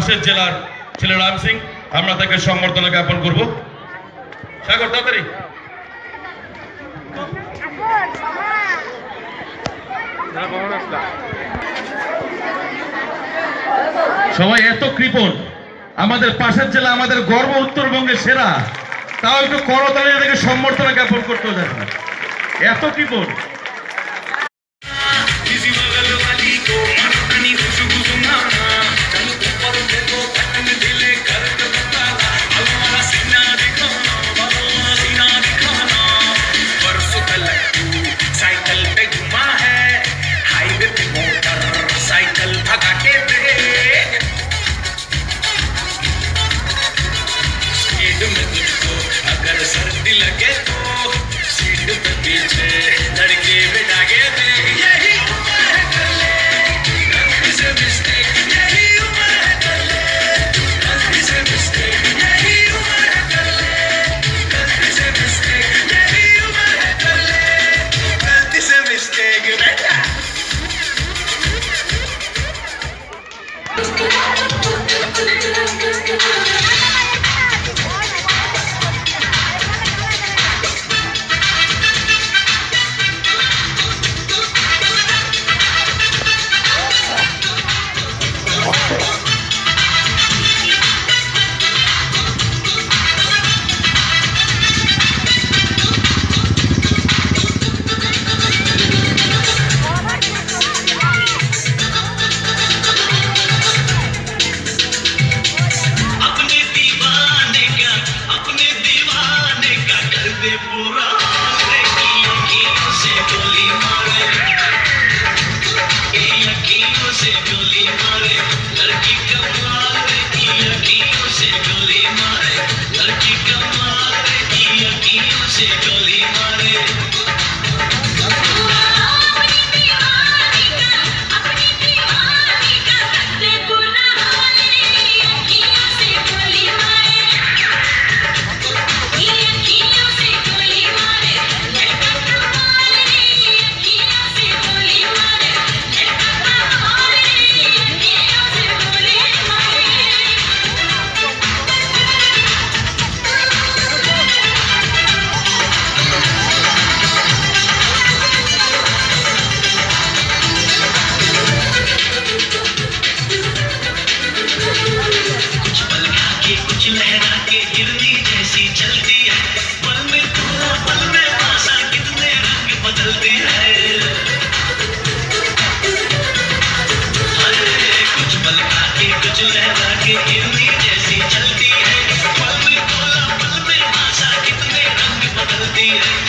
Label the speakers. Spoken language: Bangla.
Speaker 1: পাশের জেলার ছেলে রাম সিং, আমরা তাকে সংবর্ধনা জ্ঞাপন করব। সাগর, তাড়াতাড়ি। সবাই এত কৃপণ। আমাদের পাশের জেলা, আমাদের গর্ব উত্তরবঙ্গের সেরা। তাও একটু করতালি সম্বর্ধনা জ্ঞাপন করতে দেখেন এত কৃপণ।
Speaker 2: see